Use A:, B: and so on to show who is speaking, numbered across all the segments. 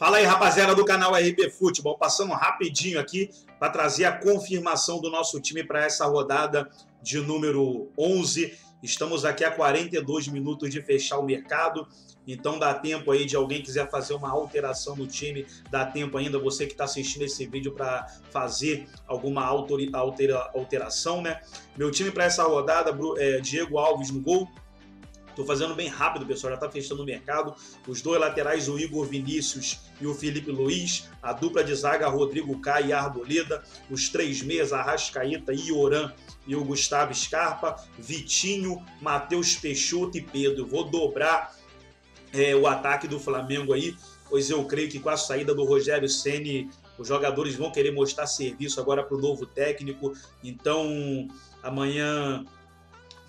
A: Fala aí, rapaziada do canal RP Futebol, passando rapidinho aqui para trazer a confirmação do nosso time para essa rodada de número 11. Estamos aqui a 42 minutos de fechar o mercado, então dá tempo aí de alguém quiser fazer uma alteração no time, dá tempo ainda você que está assistindo esse vídeo para fazer alguma altera, alteração, né? Meu time para essa rodada, é Diego Alves no gol, Tô fazendo bem rápido, pessoal, já tá fechando o mercado. Os dois laterais, o Igor Vinícius e o Felipe Luiz. A dupla de zaga, Rodrigo Caio e Arboleda. Os três meias, Arrascaíta, Ioran e o Gustavo Scarpa. Vitinho, Matheus Peixoto e Pedro. Vou dobrar é, o ataque do Flamengo aí, pois eu creio que com a saída do Rogério Ceni os jogadores vão querer mostrar serviço agora para o novo técnico. Então, amanhã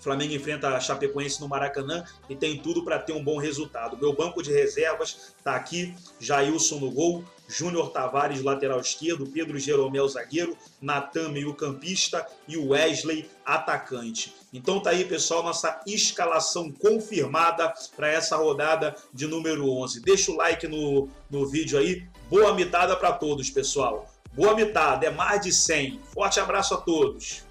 A: Flamengo enfrenta a Chapecoense no Maracanã e tem tudo para ter um bom resultado. Meu banco de reservas está aqui: Jailson no gol, Júnior Tavares, lateral esquerdo, Pedro Jeromel, zagueiro, Natan, meio-campista e Wesley, atacante. Então tá aí, pessoal, nossa escalação confirmada para essa rodada de número 11. Deixa o like no, no vídeo aí. Boa mitada para todos, pessoal. Boa mitada, é mais de 100. Forte abraço a todos.